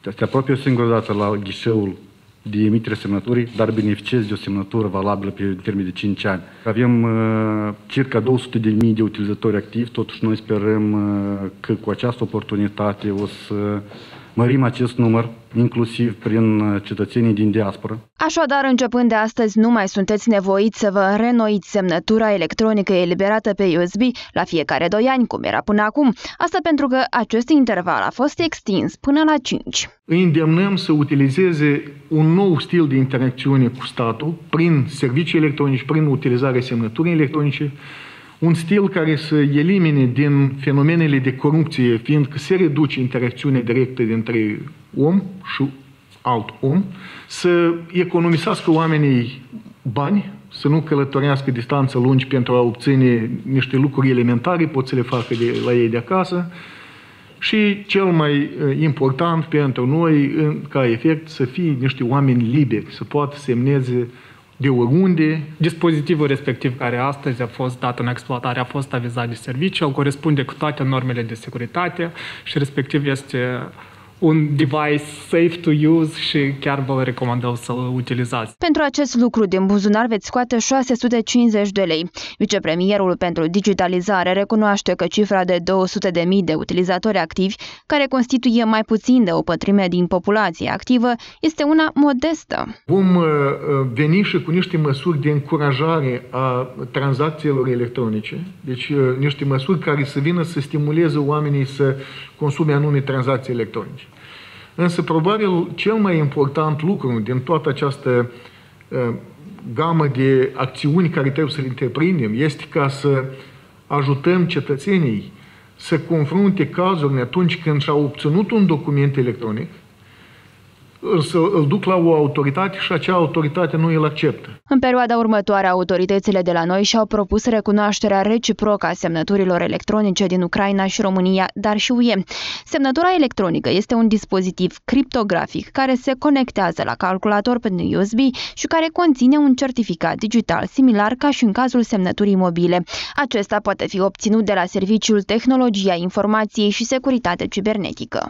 Te apropie o singură dată la ghișeul de emitere semnăturii, dar beneficiezi de o semnătură valabilă pe termen de 5 ani. Avem uh, circa 200 de mii de utilizatori activi, totuși noi sperăm uh, că cu această oportunitate o să mărim acest număr, inclusiv prin uh, cetățenii din diaspora. Așadar, începând de astăzi, nu mai sunteți nevoiți să vă renoiți semnătura electronică eliberată pe USB la fiecare 2 ani, cum era până acum. Asta pentru că acest interval a fost extins până la 5. Îi îndemnăm să utilizeze un nou stil de interacțiune cu statul prin servicii electronice, prin utilizarea semnăturii electronice, un stil care să elimine din fenomenele de corupție, fiindcă se reduce interacțiunea directă dintre om și alt om, să economisească oamenii bani, să nu călătorească distanță lungi pentru a obține niște lucruri elementare, pot să le facă de, la ei de acasă, și cel mai uh, important pentru noi, ca efect, să fie niște oameni liberi, să poată semneze de oriunde. Dispozitivul respectiv care astăzi a fost dat în exploatare a fost avizat de serviciu, corespunde cu toate normele de securitate și respectiv este un device safe to use și chiar vă recomandăm să-l utilizați. Pentru acest lucru din buzunar veți scoate 650 de lei. Vicepremierul pentru digitalizare recunoaște că cifra de 200 de mii de utilizatori activi, care constituie mai puțin de o pătrime din populație activă, este una modestă. Vom uh, uh, veni și cu niște măsuri de încurajare a tranzacțiilor electronice, deci uh, niște măsuri care să vină să stimuleze oamenii să consume anume tranzacții electronice. Însă, probabil, cel mai important lucru din toată această uh, gamă de acțiuni care trebuie să le întreprindem este ca să ajutăm cetățenii să confrunte cazurile atunci când și-au obținut un document electronic, să îl duc la o autoritate și acea autoritate nu îl acceptă. În perioada următoare, autoritățile de la noi și-au propus recunoașterea reciprocă a semnăturilor electronice din Ucraina și România, dar și UE. Semnătura electronică este un dispozitiv criptografic care se conectează la calculator pentru USB și care conține un certificat digital similar ca și în cazul semnăturii mobile. Acesta poate fi obținut de la Serviciul Tehnologia Informației și Securitate Cibernetică.